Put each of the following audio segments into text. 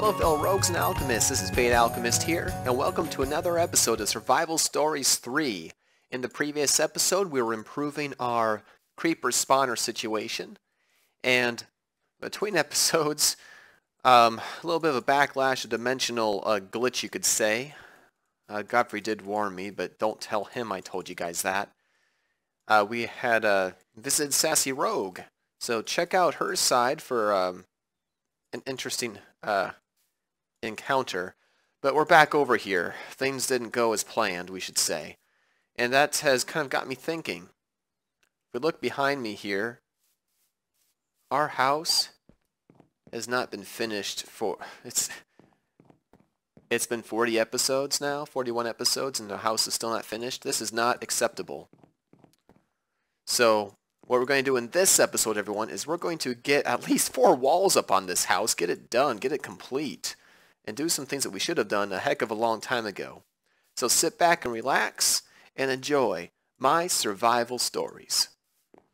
Hello fellow rogues and alchemists, this is Fade Alchemist here, and welcome to another episode of Survival Stories 3. In the previous episode, we were improving our creeper spawner situation, and between episodes, um, a little bit of a backlash, a dimensional uh, glitch you could say. Uh, Godfrey did warn me, but don't tell him I told you guys that. Uh, we had uh, visited Sassy Rogue, so check out her side for um, an interesting uh, encounter. But we're back over here. Things didn't go as planned, we should say. And that has kind of got me thinking. If we look behind me here, our house has not been finished for... It's it's been 40 episodes now, 41 episodes, and the house is still not finished. This is not acceptable. So what we're going to do in this episode, everyone, is we're going to get at least four walls up on this house, get it done, get it complete, and do some things that we should have done a heck of a long time ago. So sit back and relax and enjoy my survival stories.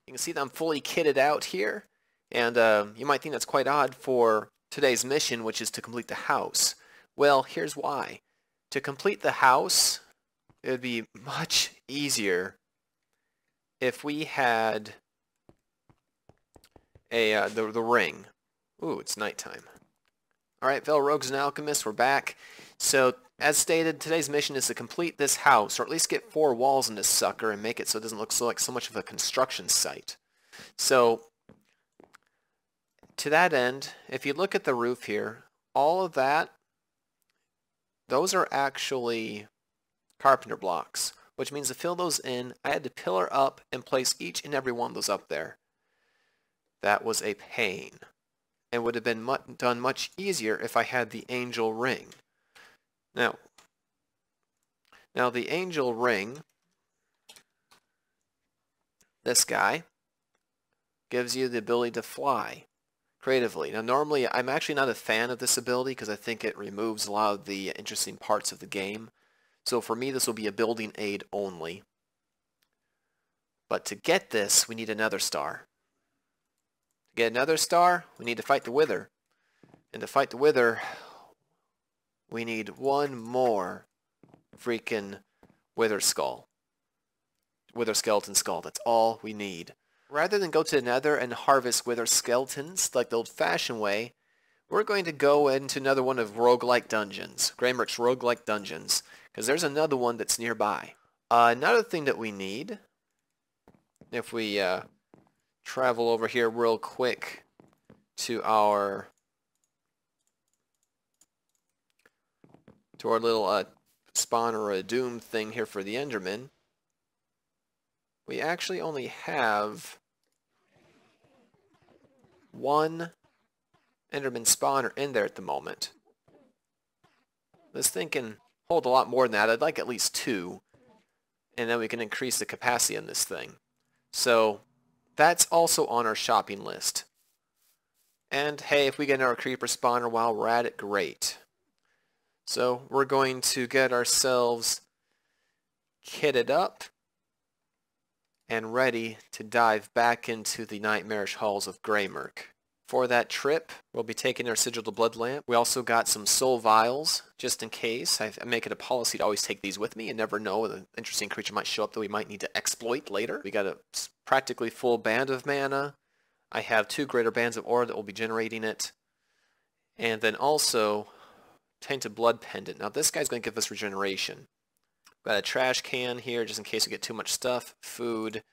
You can see that I'm fully kitted out here, and uh, you might think that's quite odd for today's mission, which is to complete the house. Well, here's why. To complete the house, it would be much easier if we had a uh, the, the ring. Ooh, it's nighttime. Alright, fellow rogues and alchemists, we're back. So, as stated, today's mission is to complete this house, or at least get four walls in this sucker and make it so it doesn't look so like so much of a construction site. So, to that end, if you look at the roof here, all of that those are actually carpenter blocks, which means to fill those in, I had to pillar up and place each and every one of those up there. That was a pain and would have been mu done much easier if I had the angel ring. Now, now the angel ring, this guy, gives you the ability to fly creatively. Now normally I'm actually not a fan of this ability because I think it removes a lot of the interesting parts of the game. So for me this will be a building aid only. But to get this we need another star. Get another star we need to fight the Wither. And to fight the Wither we need one more freaking Wither Skull. Wither Skeleton Skull. That's all we need. Rather than go to the nether and harvest wither skeletons like the old-fashioned way, we're going to go into another one of roguelike dungeons, Greymerk's roguelike dungeons, because there's another one that's nearby. Uh, another thing that we need, if we uh, travel over here real quick to our to our little uh, spawn or a doom thing here for the Enderman, we actually only have one Enderman spawner in there at the moment. I was thinking hold a lot more than that. I'd like at least two. And then we can increase the capacity on this thing. So that's also on our shopping list. And hey, if we get our creeper spawner while we're at it, great. So we're going to get ourselves kitted up and ready to dive back into the nightmarish halls of Greymerk. For that trip, we'll be taking our Sigil the Blood Lamp. We also got some Soul Vials, just in case. I make it a policy to always take these with me and never know an interesting creature might show up that we might need to exploit later. We got a practically full band of mana. I have two greater bands of aura that will be generating it. And then also, Tainted Blood Pendant. Now this guy's going to give us regeneration. Got a trash can here just in case we get too much stuff, food,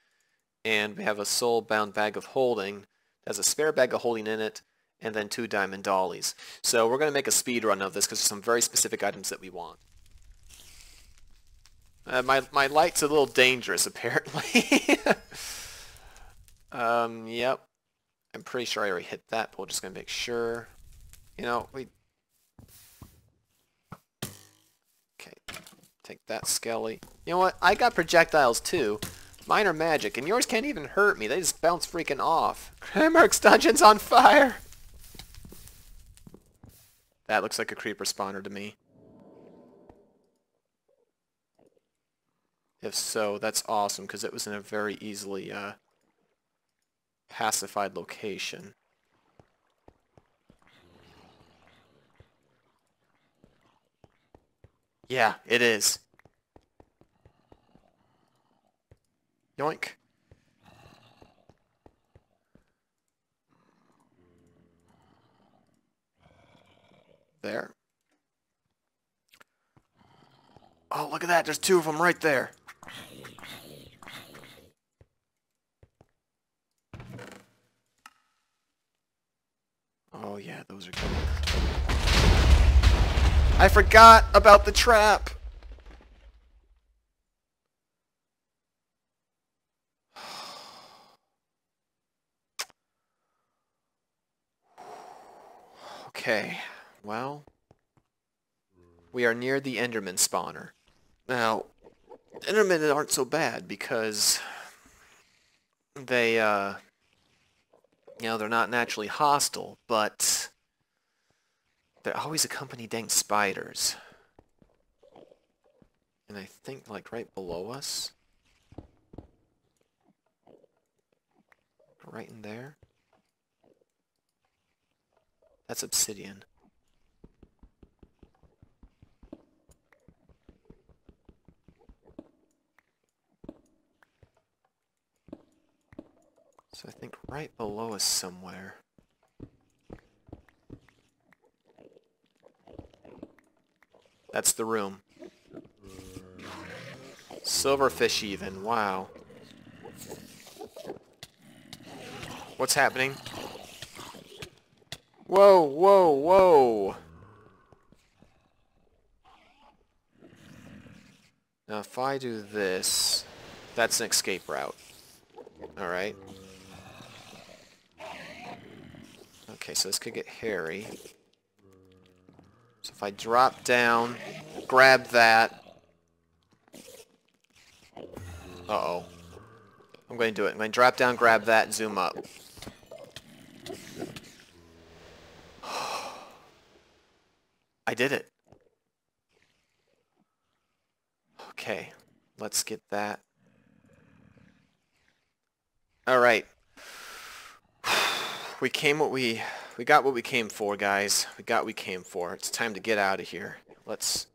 and we have a soul-bound bag of holding. Has a spare bag of holding in it, and then two diamond dollies. So we're going to make a speed run of this because there's some very specific items that we want. Uh, my, my light's a little dangerous, apparently. um, yep. I'm pretty sure I already hit that, but we're just going to make sure. You know, we Okay. Take that, Skelly. You know what? I got projectiles too. Mine are magic, and yours can't even hurt me. They just bounce freaking off. Greymerk's dungeon's on fire! That looks like a creeper spawner to me. If so, that's awesome, because it was in a very easily uh, pacified location. Yeah, it is. Yoink. There. Oh, look at that. There's two of them right there. Oh, yeah, those are good. I forgot about the trap. Okay, well, we are near the Enderman spawner. Now, Endermen aren't so bad because they, uh, you know, they're not naturally hostile, but they're always accompanied dang spiders. And I think, like, right below us. Right in there. That's obsidian. So I think right below us somewhere. That's the room. Silverfish even, wow. What's happening? Whoa, whoa, whoa! Now if I do this, that's an escape route. Alright. Okay, so this could get hairy. So if I drop down, grab that. Uh-oh. I'm going to do it. I'm going to drop down, grab that, zoom up. I did it. Okay, let's get that. All right. We came what we we got what we came for, guys. We got what we came for. It's time to get out of here. Let's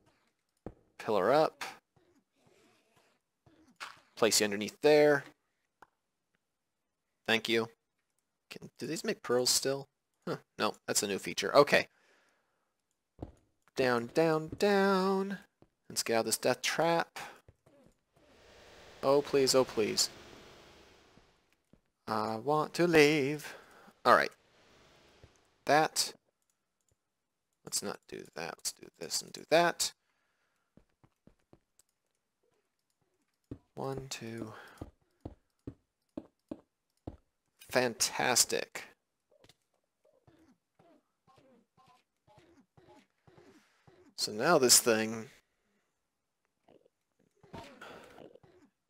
pillar up. Place you underneath there. Thank you. Can, do these make pearls still? Huh, no, that's a new feature. Okay. Down, down, down. Let's get out of this death trap. Oh, please, oh, please. I want to leave. Alright. That. Let's not do that. Let's do this and do that. One, two. Fantastic. So now this thing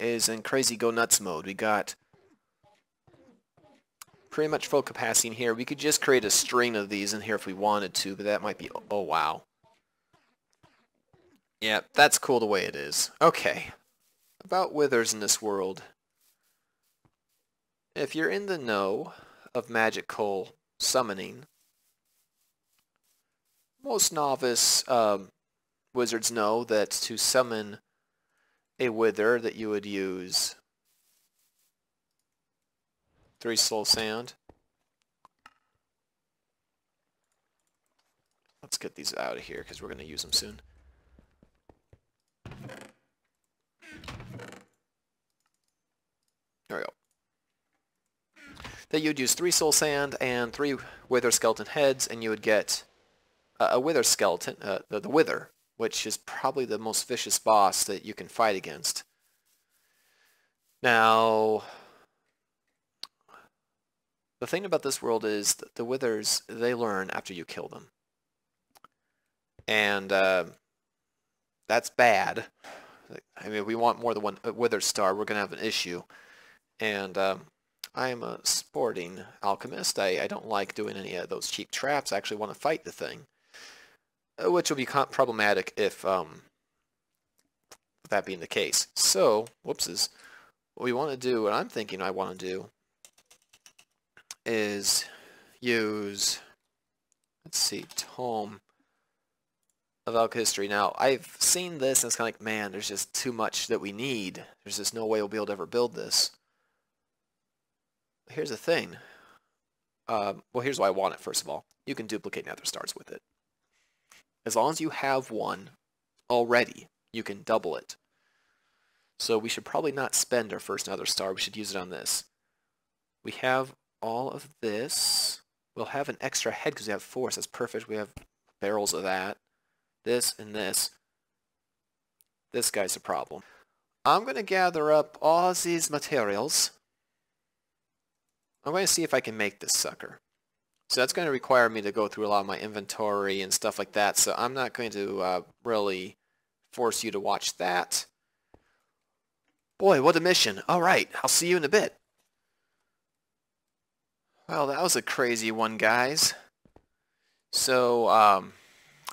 is in crazy go nuts mode. We got pretty much full capacity in here. We could just create a string of these in here if we wanted to, but that might be... Oh, wow. Yeah, that's cool the way it is. Okay. About withers in this world. If you're in the know of magic magical summoning, most novice um, wizards know that to summon a wither that you would use Three soul sand. Let's get these out of here because we're going to use them soon. There we go. That you'd use three soul sand and three wither skeleton heads, and you would get a wither skeleton, uh, the, the wither, which is probably the most vicious boss that you can fight against. Now, the thing about this world is that the withers, they learn after you kill them. And uh, that's bad. I mean, we want more than one wither star, we're going to have an issue. And um, I'm a sporting alchemist. I, I don't like doing any of those cheap traps. I actually want to fight the thing. Uh, which will be problematic if um, that being the case. So, whoopses. What we want to do, what I'm thinking I want to do, is use, let's see, tome of Alkahestry. Now, I've seen this and it's kind of like, man, there's just too much that we need. There's just no way we'll be able to ever build this. Here's the thing. Um, well, here's why I want it, first of all. You can duplicate nether stars with it. As long as you have one already, you can double it. So we should probably not spend our first nether star. We should use it on this. We have all of this. We'll have an extra head because we have four, so that's perfect. We have barrels of that. This and this. This guy's a problem. I'm going to gather up all these materials. I'm going to see if I can make this sucker. So that's going to require me to go through a lot of my inventory and stuff like that. So I'm not going to uh, really force you to watch that. Boy, what a mission. All right, I'll see you in a bit. Well, that was a crazy one, guys. So, um,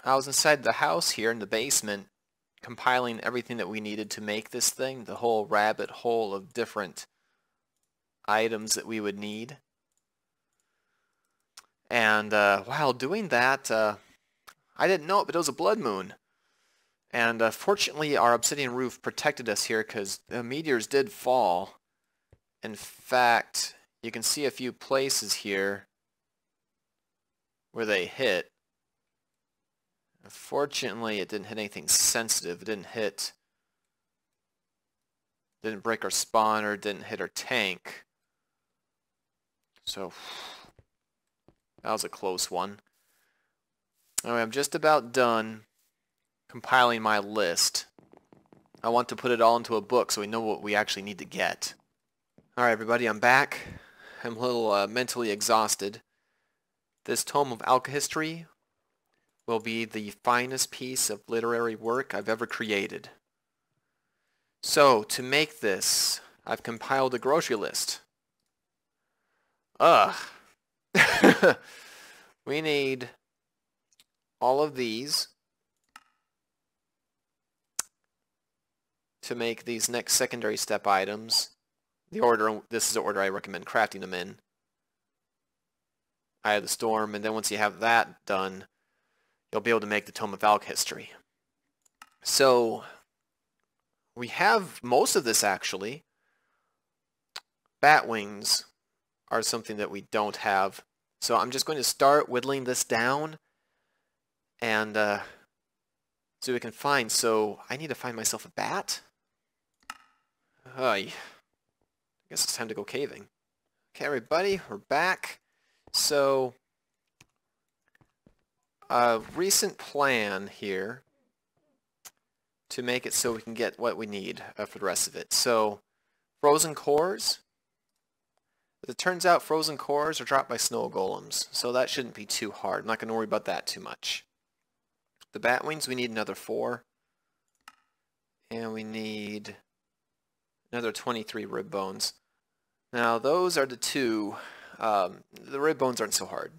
I was inside the house here in the basement compiling everything that we needed to make this thing, the whole rabbit hole of different items that we would need. And uh, while doing that, uh, I didn't know it, but it was a blood moon. And uh, fortunately, our obsidian roof protected us here because the meteors did fall. In fact, you can see a few places here where they hit. Fortunately, it didn't hit anything sensitive. It didn't hit, didn't break our spawner, didn't hit our tank. So, that was a close one. Anyway, I'm just about done compiling my list. I want to put it all into a book so we know what we actually need to get. Alright everybody, I'm back. I'm a little uh, mentally exhausted. This tome of alchemy will be the finest piece of literary work I've ever created. So, to make this, I've compiled a grocery list. Ugh. we need all of these to make these next secondary step items. The order, this is the order I recommend crafting them in. Eye of the Storm, and then once you have that done, you'll be able to make the Tome of Alkahestry. So, we have most of this actually. Bat wings are something that we don't have. So I'm just going to start whittling this down and uh, see what we can find. So I need to find myself a bat. Uh, I guess it's time to go caving. Okay, everybody, we're back. So, a recent plan here to make it so we can get what we need uh, for the rest of it. So, frozen cores, it turns out, frozen cores are dropped by snow golems, so that shouldn't be too hard. I'm not going to worry about that too much. The bat wings, we need another four. And we need another 23 rib bones. Now, those are the two. Um, the rib bones aren't so hard.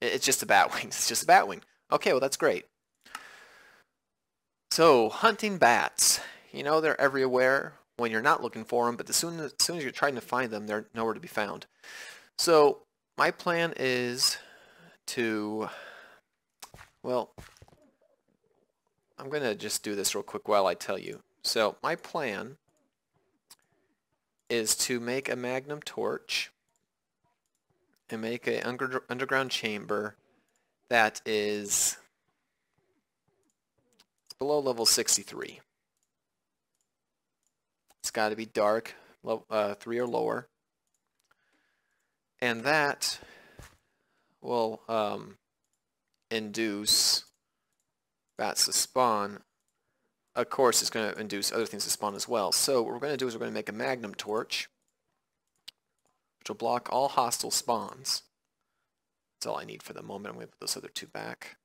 It's just a bat wing. It's just a bat wing. Okay, well, that's great. So, hunting bats. You know, they're everywhere when you're not looking for them, but as soon as, as soon as you're trying to find them, they're nowhere to be found. So my plan is to, well, I'm going to just do this real quick while I tell you. So my plan is to make a magnum torch and make an under, underground chamber that is below level 63. It's got to be dark, low, uh, 3 or lower. And that will um, induce bats to spawn. Of course, it's going to induce other things to spawn as well. So what we're going to do is we're going to make a magnum torch, which will block all hostile spawns. That's all I need for the moment. I'm going to put those other two back.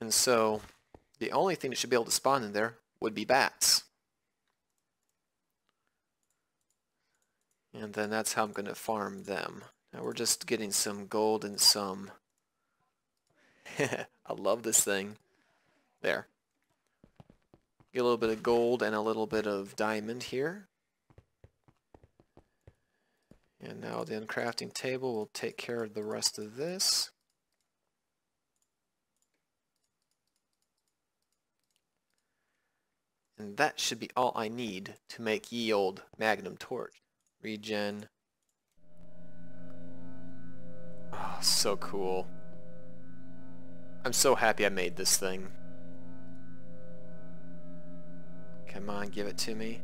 And so the only thing that should be able to spawn in there would be bats. And then that's how I'm going to farm them. Now we're just getting some gold and some... I love this thing. There. Get a little bit of gold and a little bit of diamond here. And now the uncrafting table will take care of the rest of this. And that should be all I need to make ye old magnum torch. Regen. Oh, so cool. I'm so happy I made this thing. Come on, give it to me.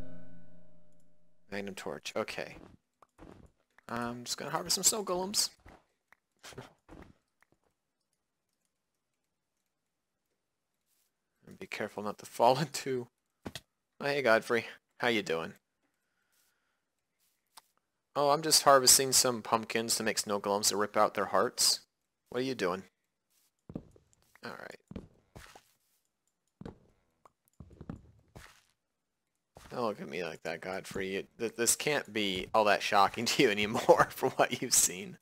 Magnum torch. Okay. I'm just gonna harvest some snow golems. and be careful not to fall into Oh, hey Godfrey, how you doing? Oh, I'm just harvesting some pumpkins to make snow golems to rip out their hearts. What are you doing? Alright. Don't look at me like that, Godfrey. It, this can't be all that shocking to you anymore from what you've seen.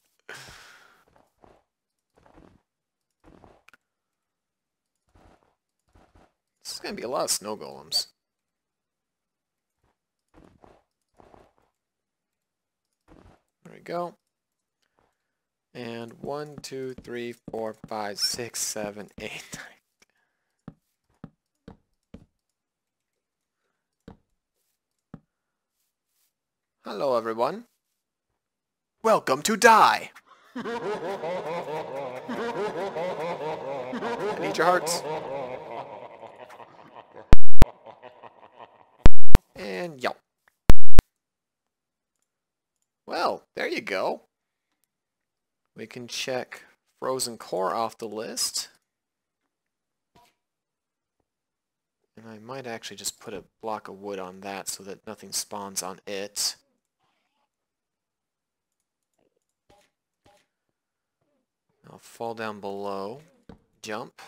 This is going to be a lot of snow golems. There we go. And one, two, three, four, five, six, seven, eight, nine. Hello, everyone. Welcome to Die! I need your hearts. And yelp. Well, there you go. We can check frozen core off the list. And I might actually just put a block of wood on that so that nothing spawns on it. I'll fall down below, jump.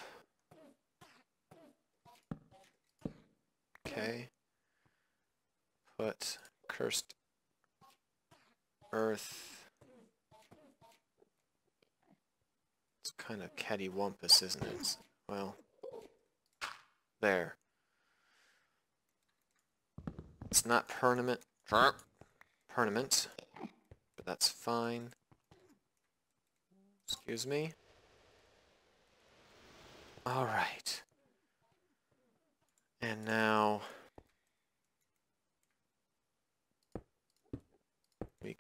Okay. Put cursed earth. It's kind of cattywampus, isn't it? Well, there. It's not permanent, permanent, but that's fine. Excuse me. All right. And now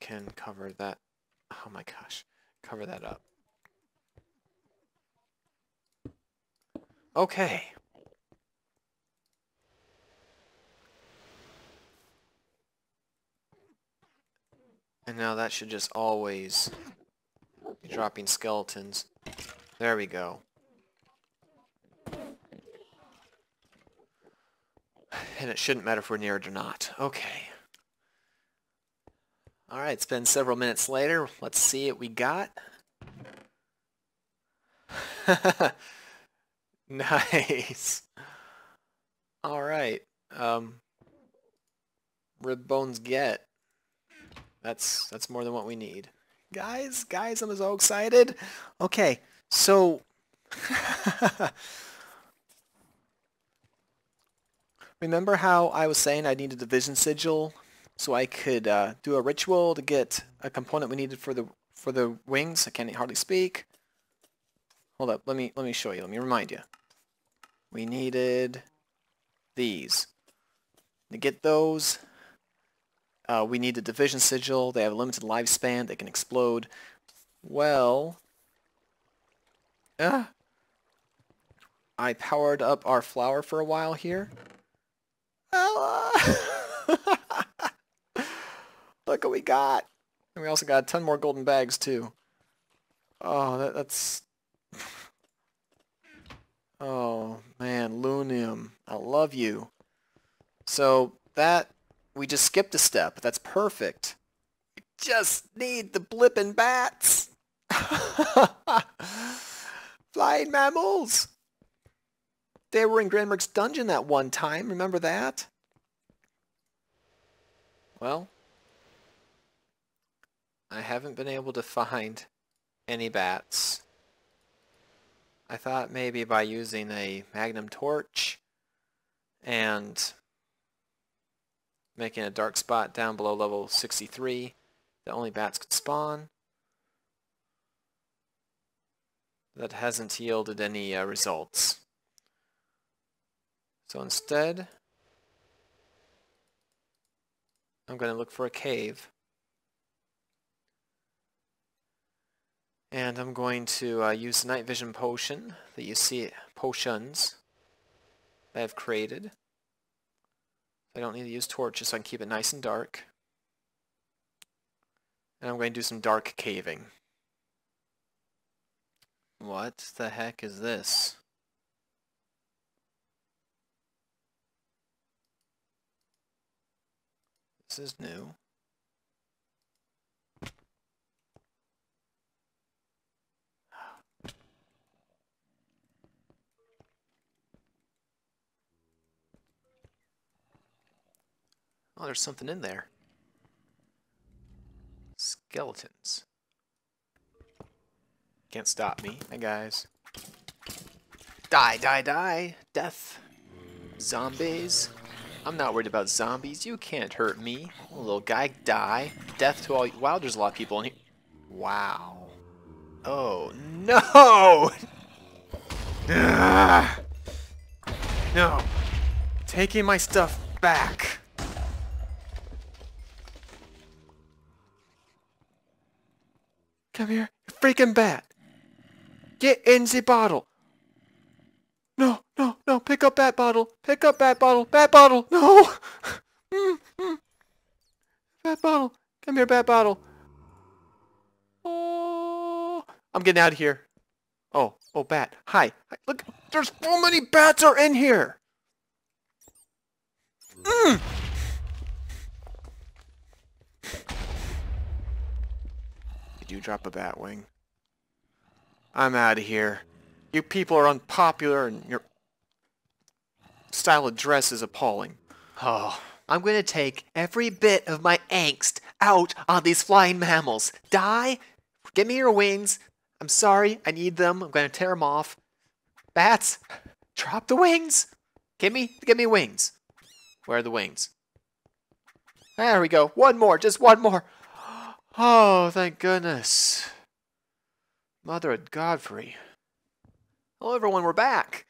can cover that. Oh my gosh, cover that up. Okay. And now that should just always be dropping skeletons. There we go. And it shouldn't matter if we're near it or not. Okay. Alright, it's been several minutes later. Let's see what we got. nice. Alright. Um, rib bones get. That's that's more than what we need. Guys, guys, I'm so excited. Okay, so remember how I was saying I needed a vision sigil so I could uh, do a ritual to get a component we needed for the for the wings. I can't hardly speak. Hold up, let me let me show you. Let me remind you. We needed these. To get those, uh, we need the division sigil. They have a limited lifespan. They can explode. Well, uh, I powered up our flower for a while here. Uh, Look what we got. And we also got a ton more golden bags too. Oh, that, that's... oh, man, Loonium. I love you. So that, we just skipped a step. That's perfect. We just need the blippin' bats. Flying mammals. They were in Greymerk's dungeon that one time. Remember that? Well, I haven't been able to find any bats. I thought maybe by using a magnum torch and making a dark spot down below level 63 the only bats could spawn. That hasn't yielded any uh, results. So instead, I'm going to look for a cave. And I'm going to uh, use the night vision potion that you see, potions that I've created. I don't need to use torches so I can keep it nice and dark. And I'm going to do some dark caving. What the heck is this? This is new. Oh, there's something in there. Skeletons. Can't stop me. Hi, guys. Die, die, die. Death. Zombies. I'm not worried about zombies. You can't hurt me. little guy, die. Death to all you. Wow, there's a lot of people in here. Wow. Oh, no! no. Taking my stuff back. Come here, you freaking bat. Get in the bottle. No, no, no, pick up that bottle. Pick up that bottle. Bat bottle. No. mm, mm. Bat bottle. Come here, bat bottle. Oh, I'm getting out of here. Oh, oh, bat. Hi. Hi. Look, there's so many bats are in here. Mm. You drop a bat wing. I'm out of here. You people are unpopular and your style of dress is appalling. Oh, I'm going to take every bit of my angst out on these flying mammals. Die? Give me your wings. I'm sorry, I need them. I'm going to tear them off. Bats, drop the wings. Give me, give me wings. Where are the wings? There we go. One more, just one more. Oh, thank goodness. Mother of Godfrey. Hello, everyone, we're back.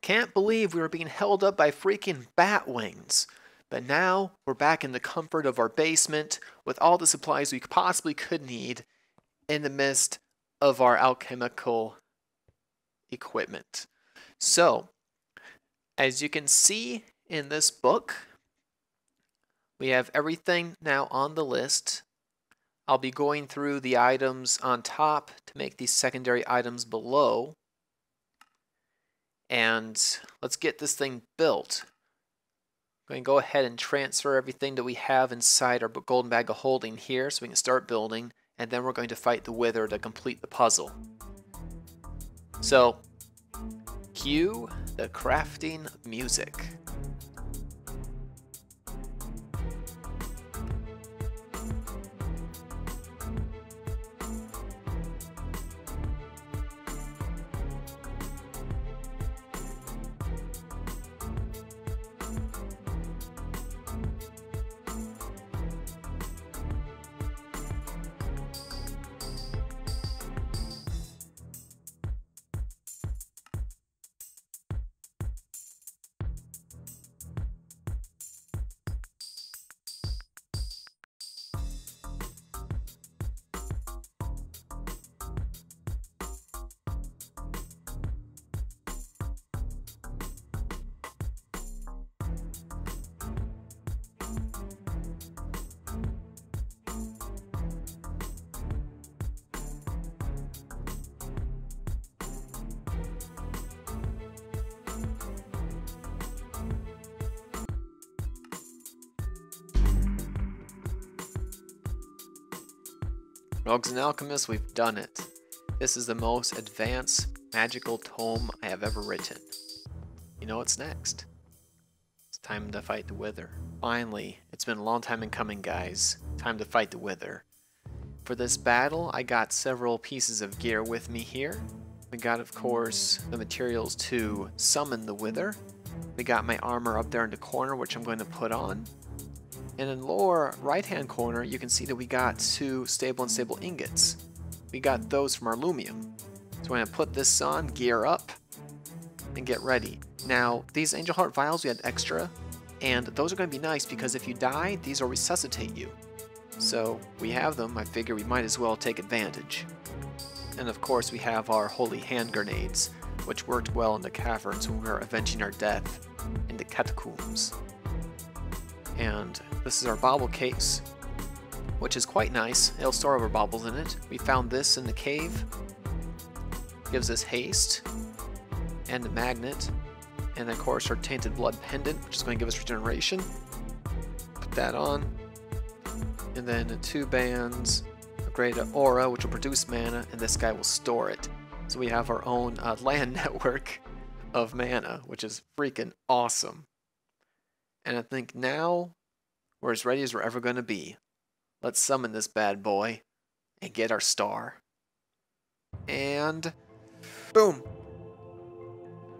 Can't believe we were being held up by freaking bat wings. But now we're back in the comfort of our basement with all the supplies we possibly could need in the midst of our alchemical equipment. So, as you can see in this book, we have everything now on the list I'll be going through the items on top to make these secondary items below. And let's get this thing built. I'm going to go ahead and transfer everything that we have inside our golden bag of holding here so we can start building. And then we're going to fight the Wither to complete the puzzle. So, cue the crafting music. Rogues and Alchemists, we've done it. This is the most advanced magical tome I have ever written. You know what's next? It's time to fight the Wither. Finally, it's been a long time in coming guys. Time to fight the Wither. For this battle, I got several pieces of gear with me here. We got, of course, the materials to summon the Wither. We got my armor up there in the corner, which I'm going to put on. And in lower right hand corner, you can see that we got two stable and stable ingots. We got those from our Loonium. So we're to put this on, gear up, and get ready. Now, these Angel Heart Vials we had extra, and those are going to be nice because if you die, these will resuscitate you. So we have them, I figure we might as well take advantage. And of course we have our Holy Hand Grenades, which worked well in the caverns when we were avenging our death in the catacombs. And this is our bauble case, which is quite nice. It'll store our baubles in it. We found this in the cave. Gives us haste and a magnet. And of course our Tainted Blood Pendant, which is going to give us regeneration. Put that on. And then two bands, upgrade aura, which will produce mana, and this guy will store it. So we have our own uh, LAN network of mana, which is freaking awesome. And I think now we're as ready as we're ever going to be. Let's summon this bad boy and get our star. And boom.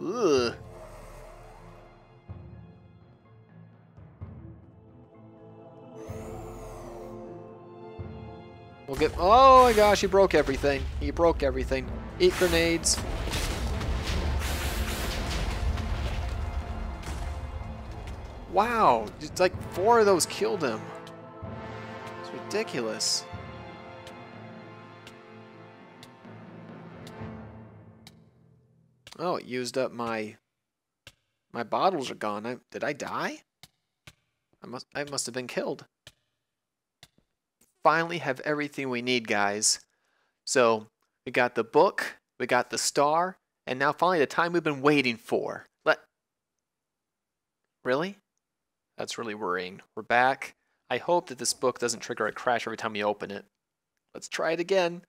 Ugh. We'll get. Oh my gosh, he broke everything. He broke everything. Eat grenades. Wow, it's like four of those killed him. It's ridiculous. Oh, it used up my my bottles are gone. I, did I die? I must I must have been killed finally have everything we need, guys. So we got the book, we got the star, and now finally the time we've been waiting for. Let Really? That's really worrying. We're back. I hope that this book doesn't trigger a crash every time we open it. Let's try it again.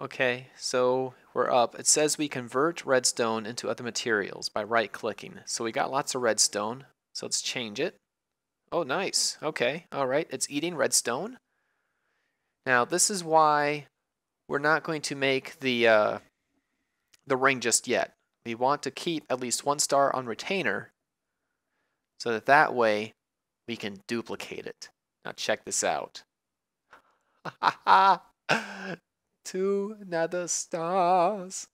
Okay, so we're up. It says we convert redstone into other materials by right-clicking. So we got lots of redstone. So let's change it. Oh, nice. Okay. All right. It's eating redstone. Now, this is why we're not going to make the uh, the ring just yet. We want to keep at least one star on retainer so that that way we can duplicate it. Now check this out. Two nether stars.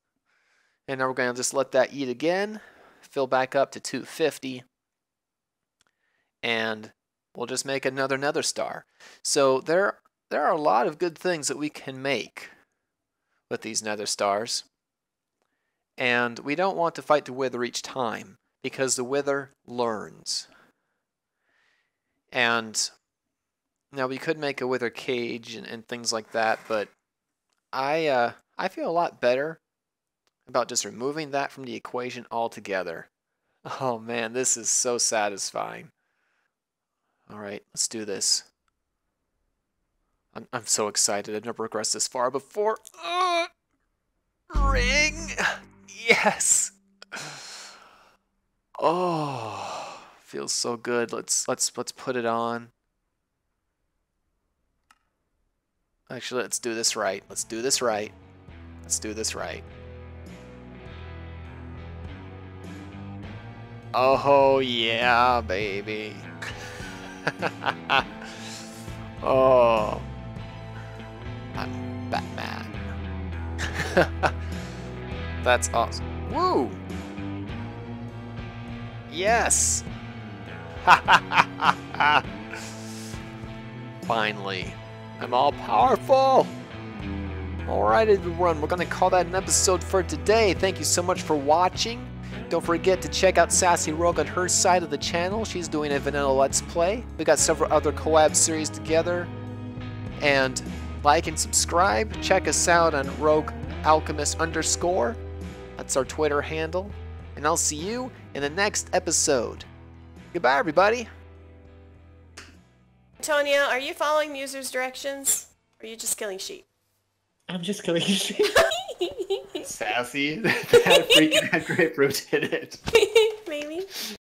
And now we're going to just let that eat again. Fill back up to 250 and we'll just make another nether star. So there, there are a lot of good things that we can make with these nether stars. And we don't want to fight the wither each time because the wither learns. And now we could make a wither cage and, and things like that, but I uh, I feel a lot better about just removing that from the equation altogether. Oh man, this is so satisfying. All right, let's do this. I'm, I'm so excited. I've never progressed this far before. Uh, ring! Yes! Oh, feels so good. Let's let's let's put it on. Actually, let's do this right. Let's do this right. Let's do this right. Oh yeah, baby. oh. I'm Batman. That's awesome. Woo! Yes! Finally. I'm all powerful! Alright everyone, we're gonna call that an episode for today. Thank you so much for watching. Don't forget to check out Sassy Rogue on her side of the channel. She's doing a vanilla Let's Play. We got several other collab series together. And like and subscribe. Check us out on Rogue Alchemist underscore. That's our Twitter handle. And I'll see you in the next episode. Goodbye, everybody. Antonio, are you following user's directions? Or are you just killing sheep? I'm just killing sheep. Sassy. that freaking grapefruit hit it. Maybe.